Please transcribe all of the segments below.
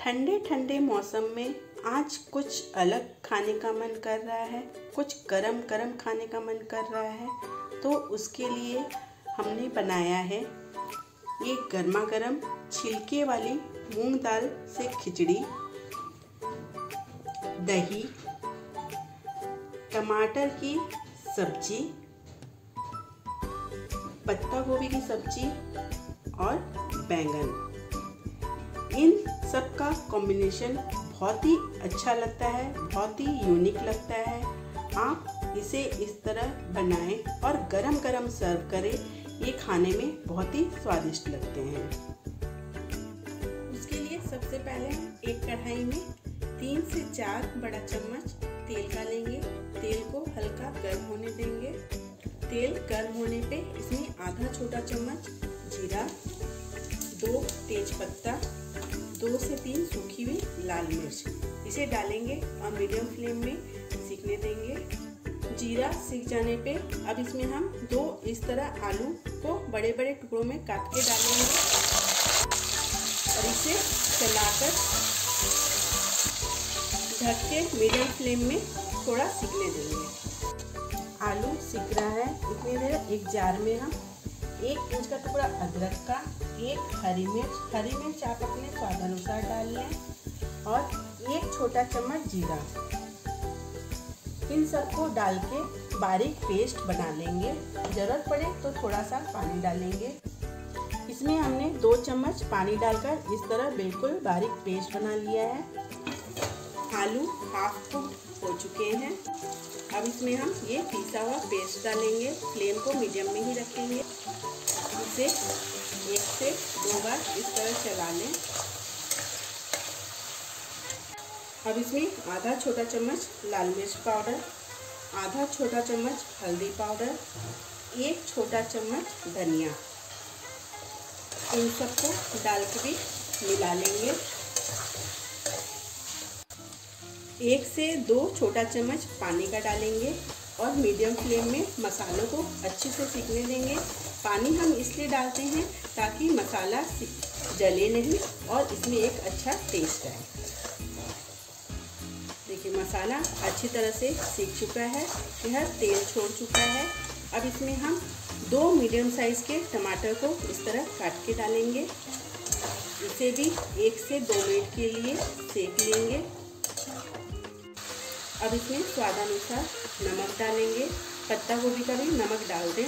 ठंडे ठंडे मौसम में आज कुछ अलग खाने का मन कर रहा है, कुछ गरम गरम खाने का मन कर रहा है तो उसके लिए हमने बनाया है ये गर्मा गर्म छिलके वाली मूंग दाल से खिचड़ी, दही, टमाटर की सब्ज़ी, पत्ता गोभी की सब्ज़ी और बैंगन। इन सब का कॉम्बिनेशन बहुत ही अच्छा लगता है, बहुत ही यूनिक लगता है। आप इसे इस तरह बनाएँ और गरम गरम सर्व करें, ये खाने में बहुत ही स्वादिष्ट लगते हैं। उसके लिए सबसे पहले एक कढ़ाई में तीन से चार बड़ा चम्मच तेल डालेंगे। तेल को हल्का गर्म होने देंगे। तेल गर्म होने पे इसमें आधा छोटा चम्मच जीरा, दो तेज पत्ता दो से तीन सूखी हुई लाल मिर्च। इसे डालेंगे और मीडियम फ्लेम में सीखने देंगे। जीरा सीख जाने पे अब इसमें हम दो इस तरह आलू को बड़े बड़े टुकड़ों में काट के डालेंगे। और इसे चलाकर ढक के मीडियम फ्लेम में थोड़ा सीखने देंगे। आलू सीख रहा है। इतनी देर एक जार में हम एक इंच का टुकड़ा अदरक का एक हरी मिर्च हरी मिर्च आप अपने स्वाद अनुसार डाल लें और एक छोटा चम्मच जीरा। इन सबको डाल के बारीक पेस्ट बना लेंगे। ज़रूरत पड़े तो थोड़ा सा पानी डालेंगे। इसमें हमने दो चम्मच पानी डालकर इस तरह बिल्कुल बारीक पेस्ट बना लिया है। आलू हाफ़ कुक हो चुके हैं। अब इसमें हम ये पीसा हुआ पेस्ट डालेंगे। फ्लेम को मीडियम में ही रखेंगे। इसे से दो बार इस तरह चला लें अब इसमें आधा छोटा चम्मच लाल मिर्च पाउडर, आधा छोटा चम्मच हल्दी पाउडर, एक छोटा चम्मच धनिया। इन सबको डाल के भी मिला लेंगे। एक से दो छोटा चम्मच पानी का डालेंगे और मीडियम फ्लेम में मसालों को अच्छे से सीखने देंगे। पानी हम इसलिए डालते हैं ताकि मसाला जले नहीं और इसमें एक अच्छा टेस्ट आए। देखिए, मसाला अच्छी तरह से सीख चुका है, यह तेल छोड़ चुका है। अब इसमें हम दो मीडियम साइज़ के टमाटर को इस तरह काट के डालेंगे। इसे भी एक से दो मिनट के लिए सेक लेंगे। अब इसमें स्वादानुसार नमक डालेंगे। पत्ता गोभी का भी नमक डाल दें।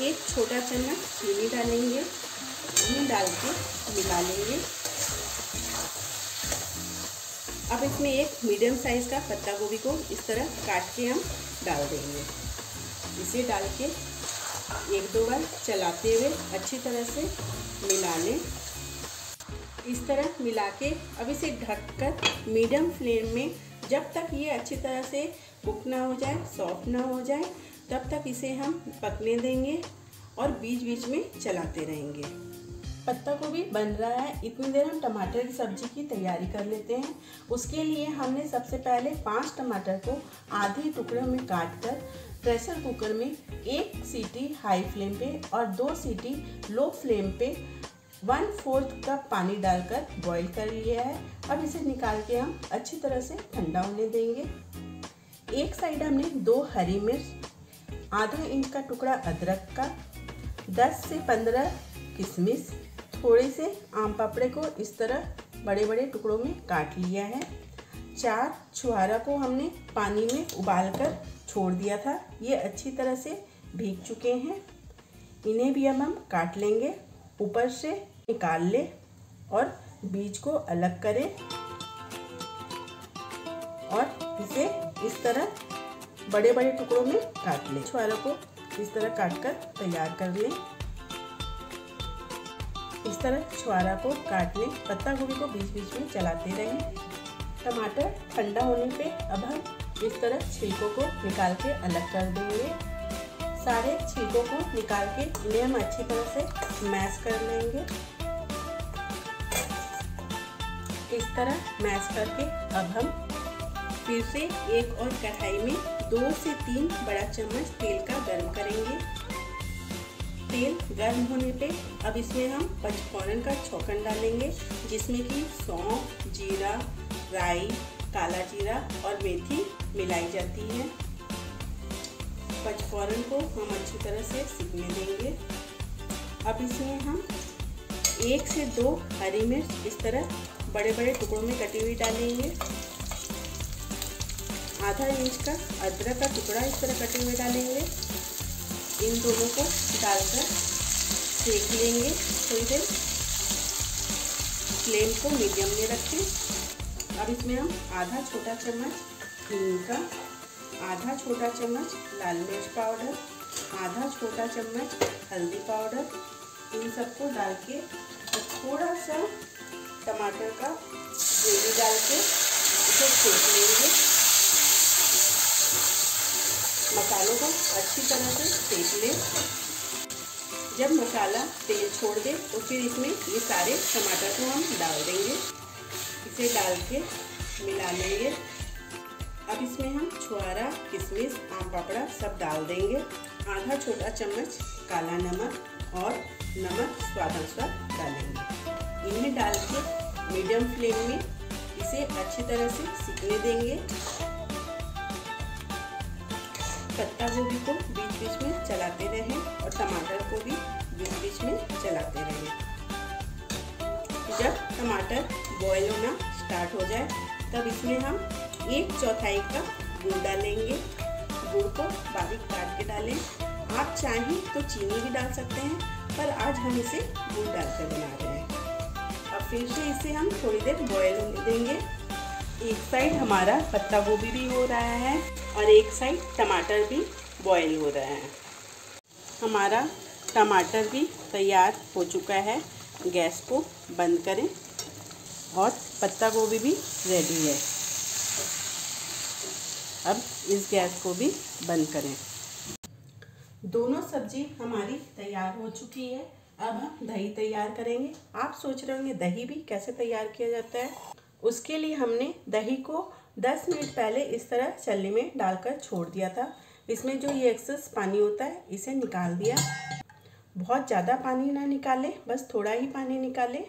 एक छोटा चम्मच चीनी डालेंगे घी डाल के मिला लेंगे अब इसमें एक मीडियम साइज़ का पत्ता गोभी को इस तरह काट के हम डाल देंगे। इसे डाल के एक दो बार चलाते हुए अच्छी तरह से मिला लें इस तरह मिला के अब इसे ढककर मीडियम फ्लेम में जब तक ये अच्छी तरह से कुक ना हो जाए सॉफ्ट ना हो जाए तब तक इसे हम पकने देंगे और बीच बीच में चलाते रहेंगे। पत्ता गोभी बन रहा है। इतनी देर हम टमाटर की सब्ज़ी की तैयारी कर लेते हैं। उसके लिए हमने सबसे पहले पाँच टमाटर को आधे टुकड़ों में काट कर प्रेशर कुकर में एक सीटी हाई फ्लेम पे और दो सीटी लो फ्लेम पे वन फोर्थ कप पानी डालकर बॉईल कर लिया है। अब इसे निकाल के हम अच्छी तरह से ठंडा होने देंगे। एक साइड हमने दो हरी मिर्च आधा इंच का टुकड़ा अदरक का 10 से 15 किशमिश थोड़े से आम पापड़े को इस तरह बड़े बड़े टुकड़ों में काट लिया है। चार छुहारा को हमने पानी में उबाल कर छोड़ दिया था। ये अच्छी तरह से भीग चुके हैं। इन्हें भी अब हम काट लेंगे। ऊपर से निकाल ले और बीज को अलग करें और इसे इस तरह बड़े बड़े टुकड़ों में काट लें। छुआरों को इस तरह काट कर तैयार कर लें। इस तरह छुआरा को काट लें। पत्ता गोभी को बीच बीच में चलाते रहें। टमाटर ठंडा होने पे अब हम इस तरह छिलकों को निकाल के अलग कर देंगे। सारे छिलकों को निकाल के इन्हें हम अच्छी तरह से मैश कर लेंगे। इस तरह मैश करके अब हम फिर से एक और कढ़ाई में दो से तीन बड़ा चम्मच तेल का गर्म करेंगे। तेल गर्म होने पे अब इसमें हम पचफोरन का छौकन डालेंगे, जिसमें कि सौंफ, जीरा, राई, काला जीरा और मेथी मिलाई जाती है। पचफोरन को हम अच्छी तरह से सीखने देंगे। अब इसमें हम एक से दो हरी मिर्च इस तरह बड़े बड़े टुकड़ों में कटी हुई डालेंगे। आधा इंच का अदरक का टुकड़ा इस तरह कटे हुए डालेंगे। इन दोनों को डालकर सेक लेंगे थोड़ी देर। फ्लेम को मीडियम में रखें। अब इसमें हम आधा छोटा चम्मच हींग का, आधा छोटा चम्मच लाल मिर्च पाउडर, आधा छोटा चम्मच हल्दी पाउडर, इन सबको डाल के थोड़ा सा टमाटर का ग्रेवी डाल के इसे सेक लेंगे। मसालों को अच्छी तरह से सेक लें। जब मसाला तेल छोड़ दे तो फिर इसमें ये सारे टमाटर को हम डाल देंगे। इसे डाल के मिला लेंगे। अब इसमें हम छुआरा, किशमिश, आम पापड़ा सब डाल देंगे। आधा छोटा चम्मच काला नमक और नमक स्वादानुसार डालेंगे। इन्हें डाल के मीडियम फ्लेम में इसे अच्छी तरह से सीखने देंगे। पत्ता गोभी को बीच बीच में चलाते रहें और टमाटर को भी बीच बीच में चलाते रहें। जब टमाटर बॉयल होना स्टार्ट हो जाए, तब इसमें हम एक चौथाई का गुड़ डालेंगे। गुड़ को बारीक काट के डालें। आप चाहें तो चीनी भी डाल सकते हैं, पर आज हम इसे गुड़ डालकर बना रहे हैं। अब फिर से इसे हम थोड़ी देर बॉयल होने देंगे। एक साइड हमारा पत्ता गोभी भी हो रहा है। और एक साइड टमाटर भी बॉईल हो रहा है। हमारा टमाटर भी तैयार हो चुका है। गैस को बंद करें और पत्ता गोभी भी रेडी है। अब इस गैस को भी बंद करें। दोनों सब्ज़ी हमारी तैयार हो चुकी है। अब हम दही तैयार करेंगे। आप सोच रहे होंगे, दही भी कैसे तैयार किया जाता है? उसके लिए हमने दही को 10 मिनट पहले इस तरह चलने में डालकर छोड़ दिया था। इसमें जो ये एक्सेस पानी होता है, इसे निकाल दिया। बहुत ज़्यादा पानी ना निकालें, बस थोड़ा ही पानी निकालें।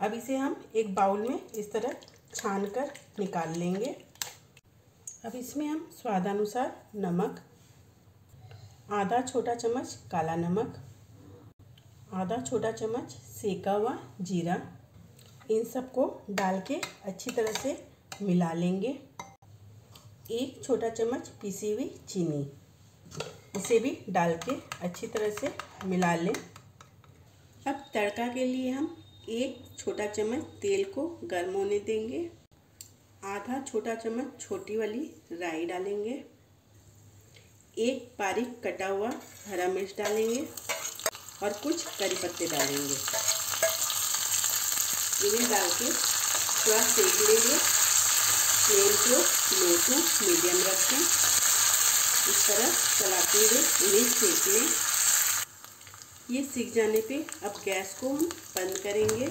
अब इसे हम एक बाउल में इस तरह छान कर निकाल लेंगे। अब इसमें हम स्वादानुसार नमक, आधा छोटा चम्मच काला नमक, आधा छोटा चम्मच सेका हुआ जीरा, इन सबको डाल के अच्छी तरह से मिला लेंगे। एक छोटा चम्मच पीसी हुई चीनी। इसे भी डाल के अच्छी तरह से मिला लें। अब तड़का के लिए हम एक छोटा चम्मच तेल को गर्म होने देंगे। आधा छोटा चम्मच छोटी वाली राई डालेंगे। एक बारीक कटा हुआ हरा मिर्च डालेंगे और कुछ करी पत्ते डालेंगे। इन्हें डाल के थोड़ा सेक लेंगे। फ्लेम को लो टू मीडियम रखें। इस तरह चलाते हुए इन्हें सेक लें। ये सीख जाने पे अब गैस को हम बंद करेंगे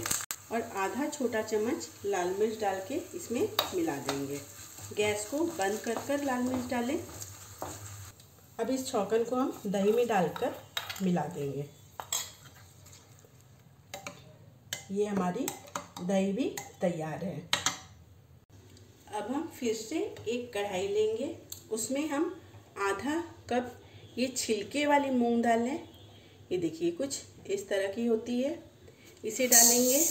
और आधा छोटा चम्मच लाल मिर्च डाल के इसमें मिला देंगे। गैस को बंद कर कर लाल मिर्च डालें। अब इस छौकन को हम दही में डालकर मिला देंगे। ये हमारी दही भी तैयार है। अब हम फिर से एक कढ़ाई लेंगे। उसमें हम आधा कप ये छिलके वाली मूंग दाल है। ये देखिए, कुछ इस तरह की होती है। इसे डालेंगे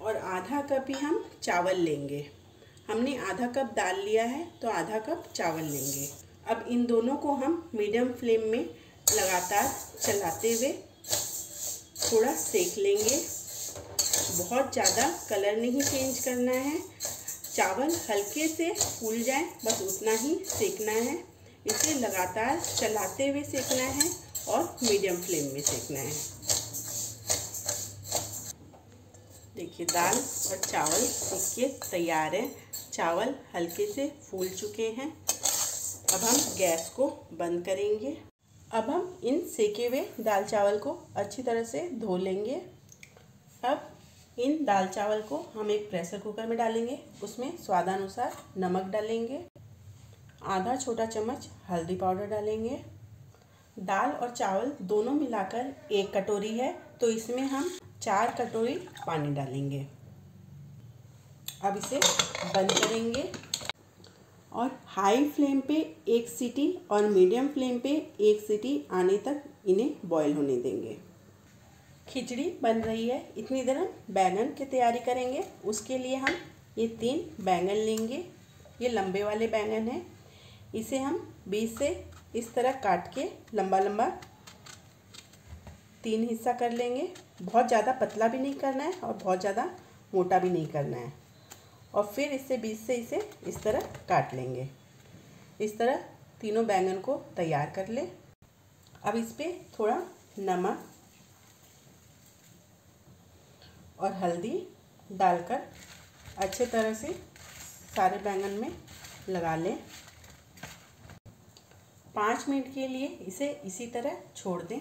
और आधा कप ही हम चावल लेंगे। हमने आधा कप दाल लिया है तो आधा कप चावल लेंगे। अब इन दोनों को हम मीडियम फ्लेम में लगातार चलाते हुए थोड़ा सेक लेंगे। बहुत ज़्यादा कलर नहीं चेंज करना है। चावल हल्के से फूल जाए, बस उतना ही सेकना है। इसे लगातार चलाते हुए सेकना है और मीडियम फ्लेम में सेकना है। देखिए, दाल और चावल सीख के तैयार है। चावल हल्के से फूल चुके हैं। अब हम गैस को बंद करेंगे। अब हम इन सेके हुए दाल चावल को अच्छी तरह से धो लेंगे। अब इन दाल चावल को हम एक प्रेशर कुकर में डालेंगे। उसमें स्वादानुसार नमक डालेंगे। आधा छोटा चम्मच हल्दी पाउडर डालेंगे। दाल और चावल दोनों मिलाकर एक कटोरी है तो इसमें हम चार कटोरी पानी डालेंगे। अब इसे बंद करेंगे और हाई फ्लेम पे एक सीटी और मीडियम फ्लेम पे एक सीटी आने तक इन्हें बॉईल होने देंगे। खिचड़ी बन रही है। इतनी देर हम बैंगन की तैयारी करेंगे। उसके लिए हम ये तीन बैंगन लेंगे। ये लंबे वाले बैंगन हैं। इसे हम बीच से इस तरह काट के लंबा लंबा तीन हिस्सा कर लेंगे। बहुत ज़्यादा पतला भी नहीं करना है और बहुत ज़्यादा मोटा भी नहीं करना है। और फिर इससे बीच से इसे इस तरह काट लेंगे। इस तरह तीनों बैंगन को तैयार कर ले। अब इस पर थोड़ा नमक और हल्दी डालकर अच्छे तरह से सारे बैंगन में लगा लें। पाँच मिनट के लिए इसे इसी तरह छोड़ दें।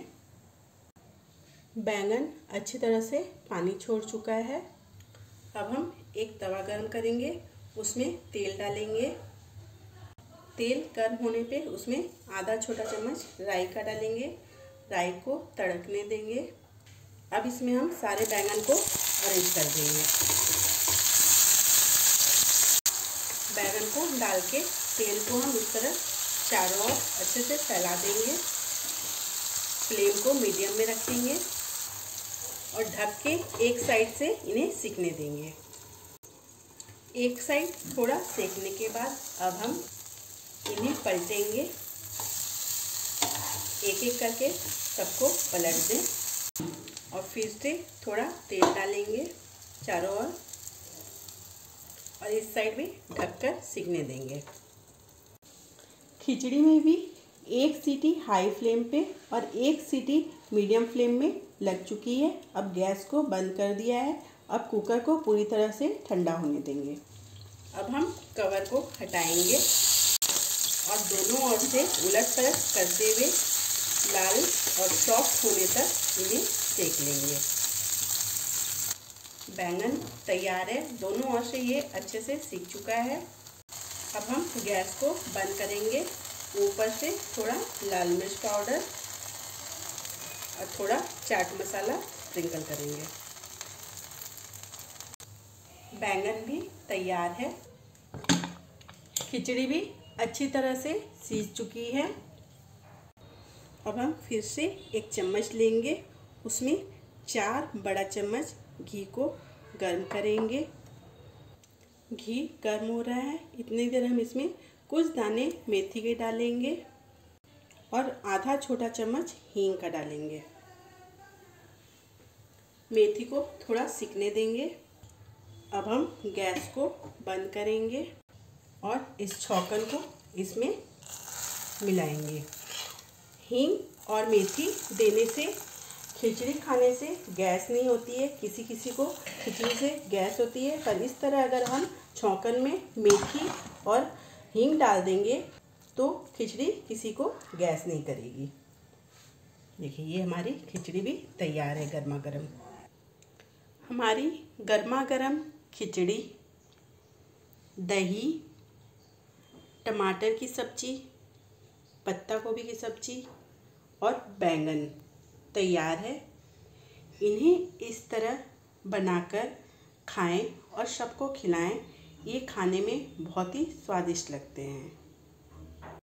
बैंगन अच्छी तरह से पानी छोड़ चुका है। अब हम एक तवा गरम करेंगे, उसमें तेल डालेंगे। तेल गर्म होने पे उसमें आधा छोटा चम्मच राई का डालेंगे। राई को तड़कने देंगे। अब इसमें हम सारे बैंगन को अरेंज कर देंगे बैंगन को डाल के तेल को हम इस तरह चारों ओर अच्छे से फैला देंगे। फ्लेम को मीडियम में रखेंगे और ढक के एक साइड से इन्हें सीखने देंगे। एक साइड थोड़ा सेकने के बाद अब हम इन्हें पलटेंगे। एक एक करके सबको पलट दें। फिर से थोड़ा तेल डालेंगे चारों ओर और इस साइड भी ढककर सीखने देंगे। खिचड़ी में भी एक सीटी हाई फ्लेम पे और एक सीटी मीडियम फ्लेम में लग चुकी है। अब गैस को बंद कर दिया है। अब कुकर को पूरी तरह से ठंडा होने देंगे। अब हम कवर को हटाएँगे और दोनों ओर से उलट पलट करते हुए लाल और सॉफ्ट होने तक इन्हें सेक लेंगे। बैंगन तैयार है। दोनों ओर से ये अच्छे से सीख चुका है। अब हम गैस को बंद करेंगे। ऊपर से थोड़ा लाल मिर्च पाउडर और थोड़ा चाट मसाला स्प्रिंकल करेंगे। बैंगन भी तैयार है। खिचड़ी भी अच्छी तरह से सीज चुकी है। अब हम फिर से एक चम्मच लेंगे। उसमें चार बड़ा चम्मच घी को गर्म करेंगे। घी गर्म हो रहा है। इतनी देर हम इसमें कुछ दाने, मेथी के डालेंगे और आधा छोटा चम्मच हींग का डालेंगे। मेथी को थोड़ा सिकने देंगे। अब हम गैस को बंद करेंगे और इस छौकन को इसमें मिलाएँगे। हींग और मेथी देने से खिचड़ी खाने से गैस नहीं होती है किसी किसी को खिचड़ी से गैस होती है। पर इस तरह अगर हम छौकन में मेथी और हींग डाल देंगे तो खिचड़ी किसी को गैस नहीं करेगी। देखिए, ये हमारी खिचड़ी भी तैयार है गर्मा गर्म हमारी गर्मा गर्म खिचड़ी, दही, टमाटर की सब्ज़ी, पत्ता गोभी की सब्ज़ी और बैंगन। तैयार है। इन्हें इस तरह बनाकर खाएँ और सबको खिलाएँ, ये खाने में बहुत ही स्वादिष्ट लगते हैं।